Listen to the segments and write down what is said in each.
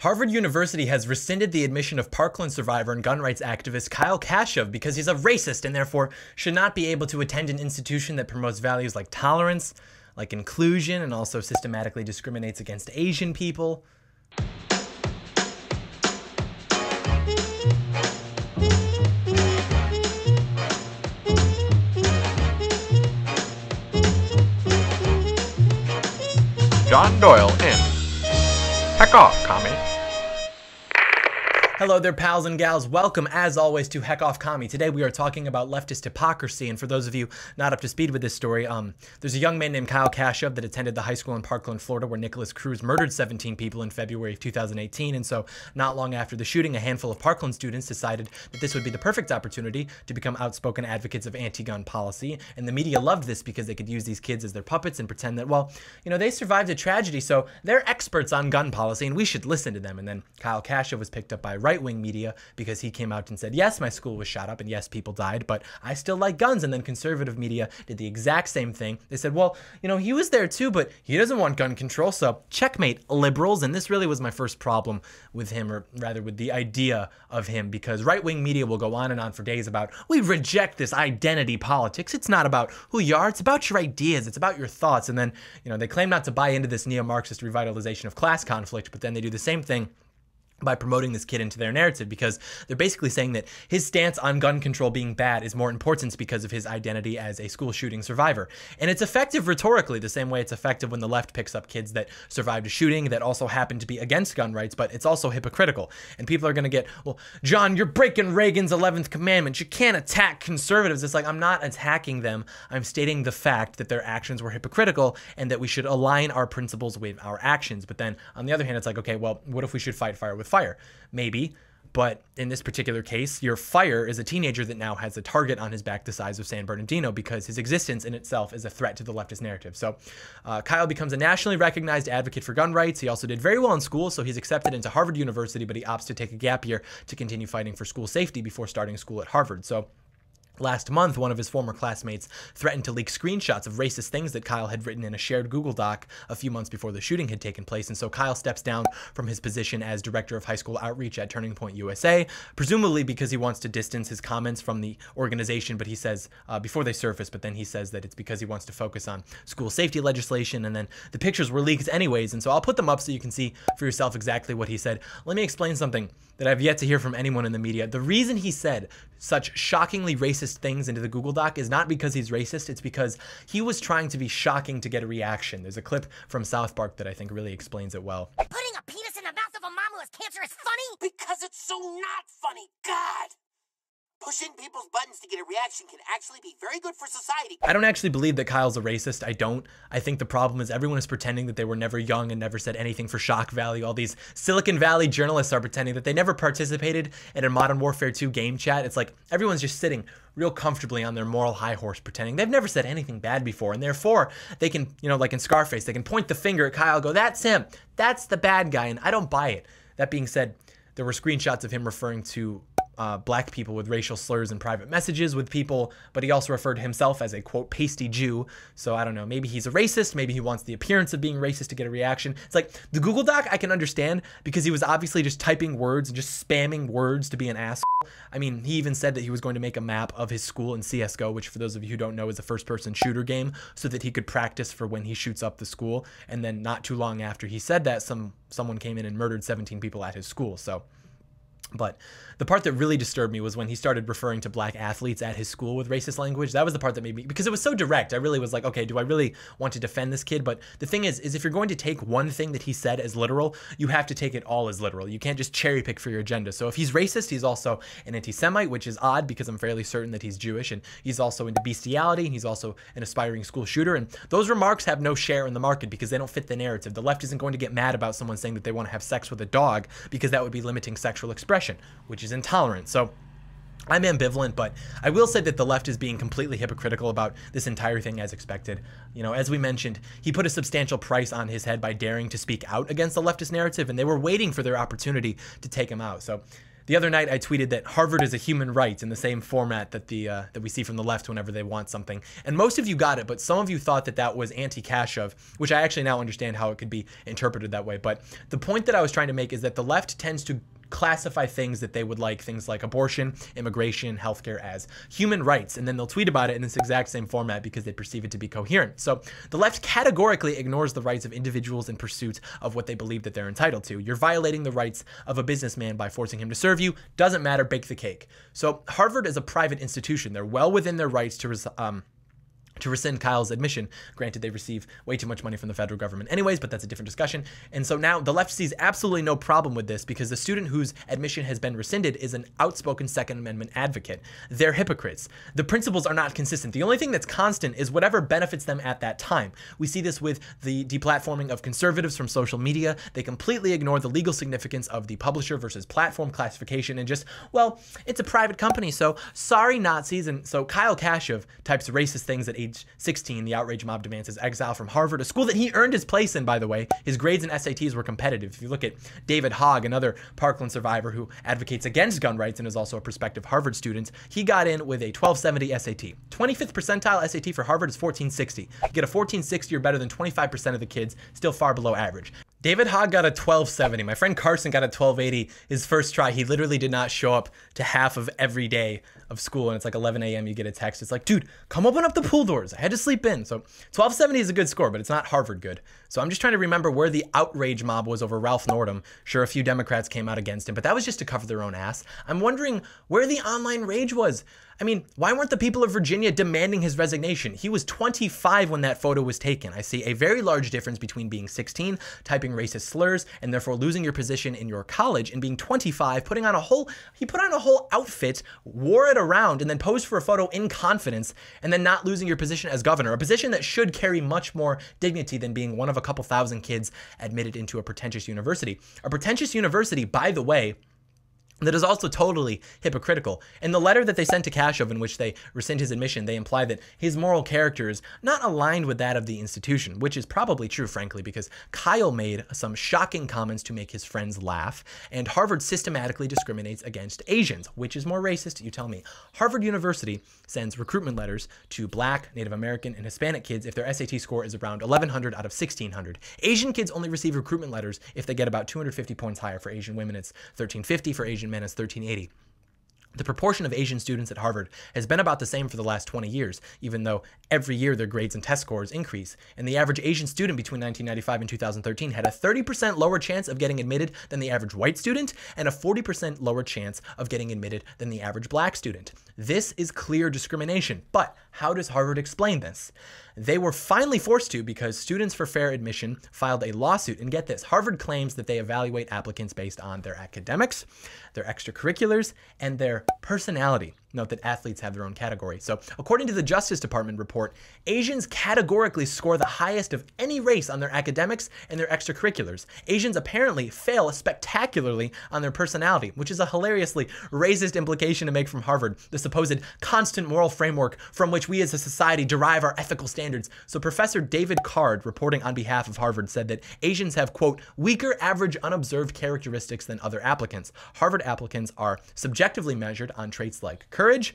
Harvard University has rescinded the admission of Parkland survivor and gun rights activist Kyle Kashuv because he's a racist and therefore should not be able to attend an institution that promotes values like tolerance, like inclusion, and also systematically discriminates against Asian people. John Doyle in. Heck off, commie. Hello there, pals and gals. Welcome, as always, to Heck Off Commie. Today we are talking about leftist hypocrisy, and for those of you not up to speed with this story, um, there's a young man named Kyle Kashuv that attended the high school in Parkland, Florida, where Nikolas Cruz murdered 17 people in February of 2018, and so not long after the shooting, a handful of Parkland students decided that this would be the perfect opportunity to become outspoken advocates of anti-gun policy, and the media loved this because they could use these kids as their puppets and pretend that, well, you know, they survived a tragedy, so they're experts on gun policy, and we should listen to them. And then Kyle Kashuv was picked up by right wing media because he came out and said, yes, my school was shot up and yes, people died, but I still like guns. And then conservative media did the exact same thing. They said, well, you know, he was there too, but he doesn't want gun control. So checkmate liberals. And this really was my first problem with him, or rather with the idea of him, because right wing media will go on and on for days about, we reject this identity politics. It's not about who you are, it's about your ideas, it's about your thoughts. And then, you know, they claim not to buy into this neo Marxist revitalization of class conflict, but then they do the same thing by promoting this kid into their narrative because they're basically saying that his stance on gun control being bad is more important because of his identity as a school shooting survivor. And it's effective rhetorically, the same way it's effective when the left picks up kids that survived a shooting that also happen to be against gun rights, but it's also hypocritical. And people are going to get, well, John, you're breaking Reagan's 11th commandment. You can't attack conservatives. It's like, I'm not attacking them. I'm stating the fact that their actions were hypocritical and that we should align our principles with our actions. But then on the other hand, it's like, okay, well, what if we should fight fire with fire. Maybe. But in this particular case, your fire is a teenager that now has a target on his back the size of San Bernardino because his existence in itself is a threat to the leftist narrative. So uh, Kyle becomes a nationally recognized advocate for gun rights. He also did very well in school, so he's accepted into Harvard University, but he opts to take a gap year to continue fighting for school safety before starting school at Harvard. So Last month, one of his former classmates threatened to leak screenshots of racist things that Kyle had written in a shared Google Doc a few months before the shooting had taken place, and so Kyle steps down from his position as director of high school outreach at Turning Point USA, presumably because he wants to distance his comments from the organization, but he says, uh, before they surface, but then he says that it's because he wants to focus on school safety legislation, and then the pictures were leaked anyways, and so I'll put them up so you can see for yourself exactly what he said. Let me explain something that I've yet to hear from anyone in the media. The reason he said such shockingly racist things into the Google Doc is not because he's racist, it's because he was trying to be shocking to get a reaction. There's a clip from South Park that I think really explains it well. Putting a penis in the mouth of a mom who has cancer is funny? Because it's so not funny. God! Pushing people's buttons to get a reaction can actually be very good for society. I don't actually believe that Kyle's a racist. I don't. I think the problem is everyone is pretending that they were never young and never said anything for shock value. All these Silicon Valley journalists are pretending that they never participated in a Modern Warfare 2 game chat. It's like everyone's just sitting real comfortably on their moral high horse pretending they've never said anything bad before and therefore they can, you know, like in Scarface, they can point the finger at Kyle go, "That's him. That's the bad guy." And I don't buy it. That being said, there were screenshots of him referring to uh, black people with racial slurs in private messages with people, but he also referred to himself as a quote pasty Jew. So I don't know, maybe he's a racist, maybe he wants the appearance of being racist to get a reaction. It's like the Google Doc I can understand because he was obviously just typing words and just spamming words to be an ass. I mean, he even said that he was going to make a map of his school in CS:GO, which for those of you who don't know is a first-person shooter game, so that he could practice for when he shoots up the school. And then not too long after he said that, some someone came in and murdered 17 people at his school. So but the part that really disturbed me was when he started referring to black athletes at his school with racist language. That was the part that made me because it was so direct. I really was like, okay, do I really want to defend this kid? But the thing is, is if you're going to take one thing that he said as literal, you have to take it all as literal. You can't just cherry pick for your agenda. So if he's racist, he's also an anti-Semite, which is odd because I'm fairly certain that he's Jewish, and he's also into bestiality, and he's also an aspiring school shooter. And those remarks have no share in the market because they don't fit the narrative. The left isn't going to get mad about someone saying that they want to have sex with a dog because that would be limiting sexual expression, which is intolerant. So I'm ambivalent, but I will say that the left is being completely hypocritical about this entire thing as expected. You know, as we mentioned, he put a substantial price on his head by daring to speak out against the leftist narrative, and they were waiting for their opportunity to take him out. So the other night I tweeted that Harvard is a human right in the same format that the uh, that we see from the left whenever they want something. And most of you got it, but some of you thought that that was anti-Kashuv, which I actually now understand how it could be interpreted that way. But the point that I was trying to make is that the left tends to classify things that they would like, things like abortion, immigration, healthcare, as human rights. And then they'll tweet about it in this exact same format because they perceive it to be coherent. So the left categorically ignores the rights of individuals in pursuit of what they believe that they're entitled to. You're violating the rights of a businessman by forcing him to serve you. Doesn't matter, bake the cake. So Harvard is a private institution. They're well within their rights to. Um, to rescind Kyle's admission. Granted, they receive way too much money from the federal government, anyways, but that's a different discussion. And so now the left sees absolutely no problem with this because the student whose admission has been rescinded is an outspoken Second Amendment advocate. They're hypocrites. The principles are not consistent. The only thing that's constant is whatever benefits them at that time. We see this with the deplatforming of conservatives from social media. They completely ignore the legal significance of the publisher versus platform classification and just, well, it's a private company, so sorry, Nazis. And so Kyle Kashuv types racist things at age 16, the outrage mob demands his exile from Harvard, a school that he earned his place in, by the way. His grades and SATs were competitive. If you look at David Hogg, another Parkland survivor who advocates against gun rights and is also a prospective Harvard student, he got in with a 1270 SAT. 25th percentile SAT for Harvard is 1460. You get a 1460 or better than 25% of the kids, still far below average. David Hogg got a 1270. My friend Carson got a 1280 his first try. He literally did not show up to half of every day of school. And it's like 11 a.m. You get a text. It's like, dude, come open up the pool doors. I had to sleep in. So 1270 is a good score, but it's not Harvard good. So I'm just trying to remember where the outrage mob was over Ralph Northam. Sure, a few Democrats came out against him, but that was just to cover their own ass. I'm wondering where the online rage was. I mean, why weren't the people of Virginia demanding his resignation? He was 25 when that photo was taken. I see a very large difference between being 16, typing racist slurs, and therefore losing your position in your college, and being 25, putting on a whole, he put on a whole outfit, wore it around, and then posed for a photo in confidence, and then not losing your position as governor, a position that should carry much more dignity than being one of a couple thousand kids admitted into a pretentious university. A pretentious university, by the way, that is also totally hypocritical. In the letter that they sent to Kashuv, in which they rescind his admission, they imply that his moral character is not aligned with that of the institution, which is probably true, frankly, because Kyle made some shocking comments to make his friends laugh, and Harvard systematically discriminates against Asians, which is more racist, you tell me. Harvard University sends recruitment letters to black, Native American, and Hispanic kids if their SAT score is around 1100 out of 1600. Asian kids only receive recruitment letters if they get about 250 points higher. For Asian women, it's 1350. For Asian men, it's 1380. The proportion of Asian students at Harvard has been about the same for the last 20 years, even though every year their grades and test scores increase. And the average Asian student between 1995 and 2013 had a 30% lower chance of getting admitted than the average white student, and a 40% lower chance of getting admitted than the average black student. This is clear discrimination. But how does Harvard explain this? They were finally forced to because Students for Fair Admission filed a lawsuit. And get this Harvard claims that they evaluate applicants based on their academics, their extracurriculars, and their personality. Note that athletes have their own category. So, according to the Justice Department report, Asians categorically score the highest of any race on their academics and their extracurriculars. Asians apparently fail spectacularly on their personality, which is a hilariously racist implication to make from Harvard, the supposed constant moral framework from which we as a society derive our ethical standards. So, Professor David Card, reporting on behalf of Harvard, said that Asians have, quote, weaker average unobserved characteristics than other applicants. Harvard applicants are subjectively measured on traits like courage,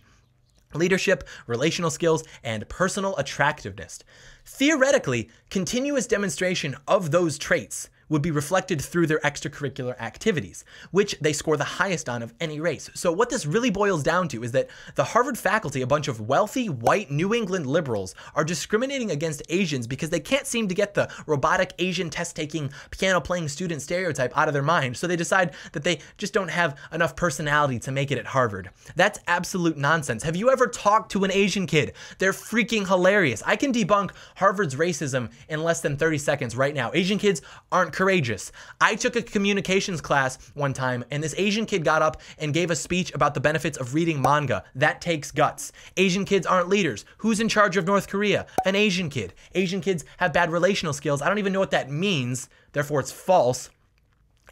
leadership, relational skills, and personal attractiveness. Theoretically, continuous demonstration of those traits would be reflected through their extracurricular activities, which they score the highest on of any race. So, what this really boils down to is that the Harvard faculty, a bunch of wealthy, white New England liberals, are discriminating against Asians because they can't seem to get the robotic Asian test taking, piano playing student stereotype out of their mind. So, they decide that they just don't have enough personality to make it at Harvard. That's absolute nonsense. Have you ever talked to an Asian kid? They're freaking hilarious. I can debunk Harvard's racism in less than 30 seconds right now. Asian kids aren't courageous. I took a communications class one time, and this Asian kid got up and gave a speech about the benefits of reading manga. That takes guts. Asian kids aren't leaders. Who's in charge of North Korea? An Asian kid. Asian kids have bad relational skills. I don't even know what that means, therefore, it's false.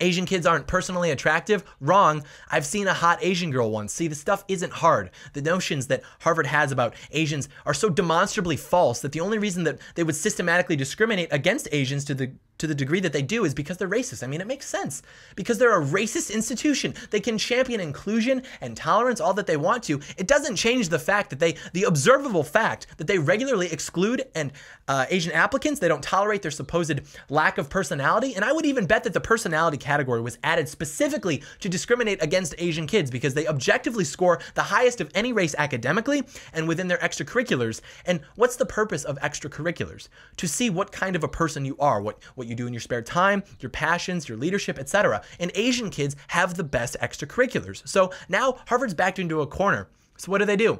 Asian kids aren't personally attractive? Wrong. I've seen a hot Asian girl once. See, the stuff isn't hard. The notions that Harvard has about Asians are so demonstrably false that the only reason that they would systematically discriminate against Asians to the to the degree that they do is because they're racist. I mean, it makes sense. Because they're a racist institution. They can champion inclusion and tolerance all that they want to. It doesn't change the fact that they, the observable fact that they regularly exclude and uh, Asian applicants, they don't tolerate their supposed lack of personality. And I would even bet that the personality category was added specifically to discriminate against Asian kids because they objectively score the highest of any race academically and within their extracurriculars. And what's the purpose of extracurriculars? To see what kind of a person you are, what, what you do in your spare time, your passions, your leadership, etc. And Asian kids have the best extracurriculars. So now Harvard's backed into a corner. So what do they do?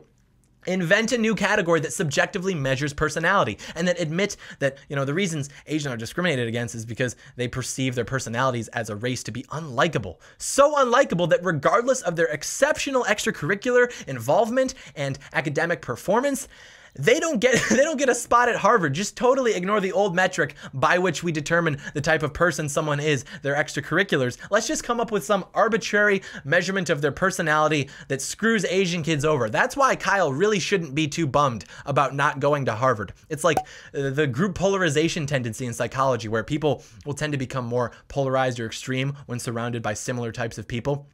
invent a new category that subjectively measures personality and that admit that you know the reasons asian are discriminated against is because they perceive their personalities as a race to be unlikable so unlikable that regardless of their exceptional extracurricular involvement and academic performance they don't get they don't get a spot at Harvard. Just totally ignore the old metric by which we determine the type of person someone is, their extracurriculars. Let's just come up with some arbitrary measurement of their personality that screws Asian kids over. That's why Kyle really shouldn't be too bummed about not going to Harvard. It's like uh, the group polarization tendency in psychology where people will tend to become more polarized or extreme when surrounded by similar types of people.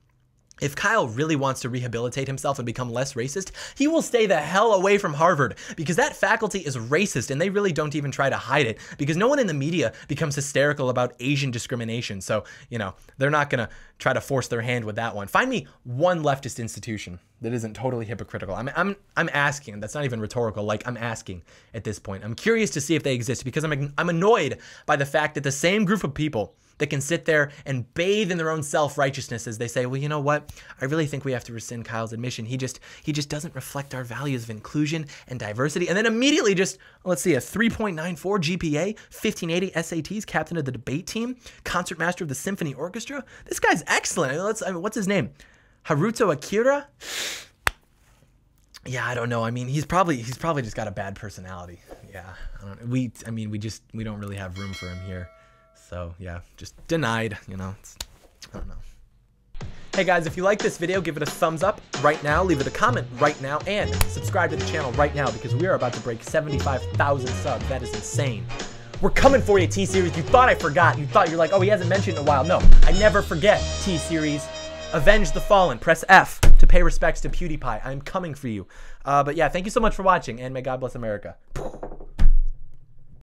If Kyle really wants to rehabilitate himself and become less racist, he will stay the hell away from Harvard because that faculty is racist and they really don't even try to hide it because no one in the media becomes hysterical about Asian discrimination. So, you know, they're not going to try to force their hand with that one. Find me one leftist institution that isn't totally hypocritical. I'm, I'm, I'm asking. That's not even rhetorical. Like, I'm asking at this point. I'm curious to see if they exist because I'm, I'm annoyed by the fact that the same group of people that can sit there and bathe in their own self-righteousness as they say, well, you know what? I really think we have to rescind Kyle's admission. He just he just doesn't reflect our values of inclusion and diversity. And then immediately just let's see a 3.94 GPA, 1580 SATs, captain of the debate team, concertmaster of the symphony orchestra. This guy's excellent. Let's I mean, what's his name? Haruto Akira? Yeah, I don't know. I mean, he's probably he's probably just got a bad personality. Yeah, I we I mean, we just we don't really have room for him here. So yeah, just denied, you know, it's, I don't know. Hey guys, if you like this video, give it a thumbs up right now, leave it a comment right now, and subscribe to the channel right now because we are about to break 75,000 subs. That is insane. We're coming for you, T-Series. You thought I forgot. You thought you're like, oh, he hasn't mentioned in a while. No, I never forget, T-Series. Avenge the Fallen. Press F to pay respects to PewDiePie. I'm coming for you. Uh, but yeah, thank you so much for watching, and may God bless America.